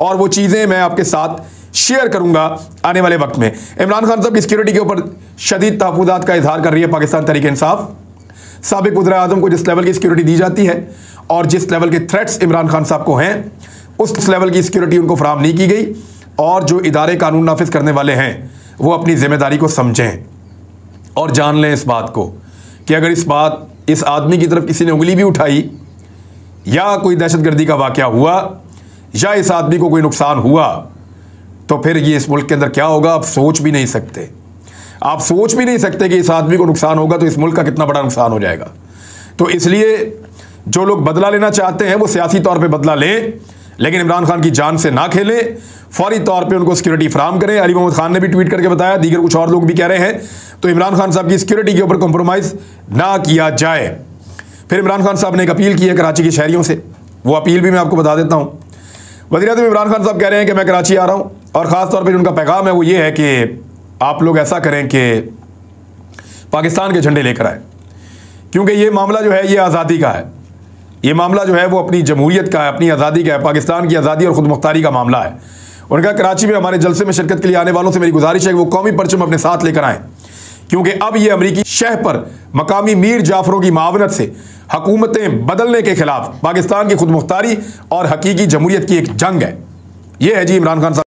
और वो चीज़ें मैं आपके साथ शेयर करूँगा आने वाले वक्त में। इमरान खान साहब की सिक्योरिटी के ऊपर शदीद तहफात का इजहार कर रही है पाकिस्तान तरीके इंसाफ। सबक वजर अजम को जिस लेवल की सिक्योरिटी दी जाती है और जिस लेवल के थ्रेट्स इमरान खान साहब को हैं, उस लेवल की सिक्योरिटी उनको फराम नहीं की गई और जो इदारे कानून नाफिज करने वाले हैं, वो अपनी ज़िम्मेदारी को समझें और जान लें इस बात को कि अगर इस बात, इस आदमी की तरफ़ किसी ने उंगली भी उठाई या कोई दहशतगर्दी का वाक़ हुआ या इस आदमी को कोई नुकसान हुआ तो फिर ये इस मुल्क के अंदर क्या होगा? आप सोच भी नहीं सकते। आप सोच भी नहीं सकते कि इस आदमी को नुकसान होगा तो इस मुल्क का कितना बड़ा नुकसान हो जाएगा। तो इसलिए जो लोग बदला लेना चाहते हैं, वो सियासी तौर पे बदला लें, लेकिन इमरान खान की जान से ना खेलें। फौरी तौर पे उनको सिक्योरिटी फ्राहम करें। अली मोहम्मद खान ने भी ट्वीट करके बताया, दीगर कुछ और लोग भी कह रहे हैं। तो इमरान खान साहब की सिक्योरिटी के ऊपर कॉम्प्रोमाइज़ ना किया जाए। फिर इमरान खान साहब ने एक अपील की है कराची के शहरियों से। वो अपील भी मैं आपको बता देता हूँ। वजी अजम इमरान खान साहब कह रहे हैं कि मैं कराची आ रहा हूँ और ख़ास तौर पर उनका पैगाम है वो ये है कि आप लोग ऐसा करें कि पाकिस्तान के झंडे लेकर आए। क्योंकि ये मामला जो है, ये आज़ादी का है। ये मामला जो है, वो अपनी जमहूरियत का है, अपनी आज़ादी का है, पाकिस्तान की आज़ादी और ख़ुद मुख्तारी का मामला है। उनका कराची में हमारे जलसे में शिरकत के लिए आने वालों से मेरी गुजारिश है कि वो कौमी परचम अपने साथ लेकर आएँ। क्योंकि अब यह अमरीकी शह पर मकामी मीर जाफरों की मावनत से हकूमतें बदलने के खिलाफ पाकिस्तान की खुद मुख्तारी और हकीकी जमहूरियत की एक जंग है। यह है जी इमरान खान साहब।